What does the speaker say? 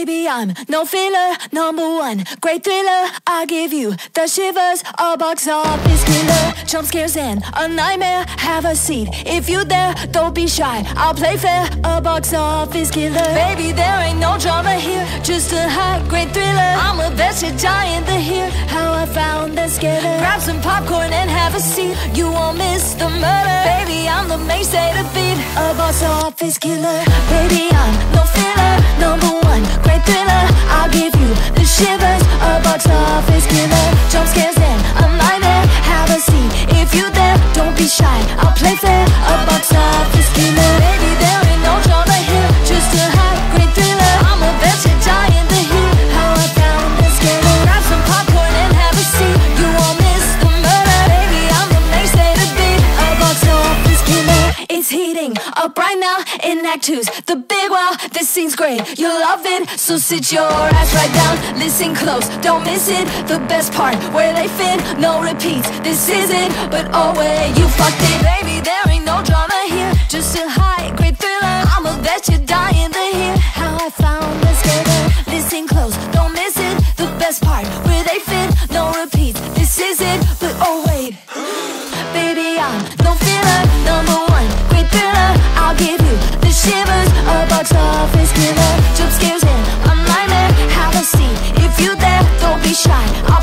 Baby, I'm no filler, number one. Great thriller, I give you the shivers. A box office killer, jump scares and a nightmare. Have a seat if you dare. Don't be shy, I'll play fair. A box office killer. Baby, there ain't no drama here, just a high grade thriller. I'm a veteran giant to hear how I found the scaler. Grab some popcorn and have a seat. You won't miss the murder. Baby, I'm the mainstay to beat. A box office killer. Baby, I'm no filler, number Jump scares up right now in Act 2's The Big Wow, this scene's great, you'll love it So sit your ass right down, listen close, don't miss it. The best part, where they fit, no repeats. This is it, but oh wait, you fucked it. Baby, there ain't no drama here, just a high grade thriller. I'ma let you die in the here, how I found this girl. Listen close, don't miss it, the best part, where they fit, no repeats. This is it, but oh wait. Baby, I'm no filler, number one, great thriller. I'll give you the shivers A box office killer. Jump scares in a nightmare Have a seat. If you dare, don't be shy. I'll